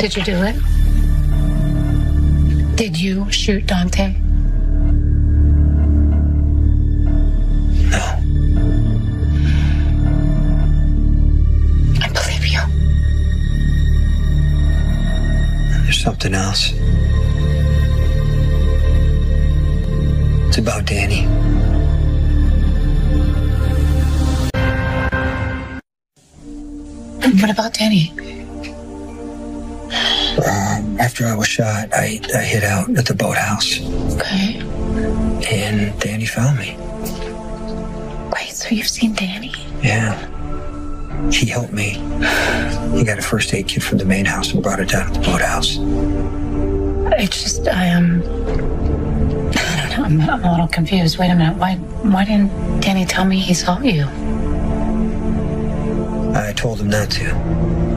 Did you do it? Did you shoot Dante? No. I believe you. There's something else. It's about Danny. What about Danny? Um, after I was shot, I, I hid out at the boathouse, Okay. and Danny found me. Wait, so you've seen Danny? Yeah. He helped me. He got a first aid kit from the main house and brought it down to the boathouse. It's just I am. I don't know. I'm, I'm a little confused. Wait a minute. Why? Why didn't Danny tell me he saw you? I told him not to.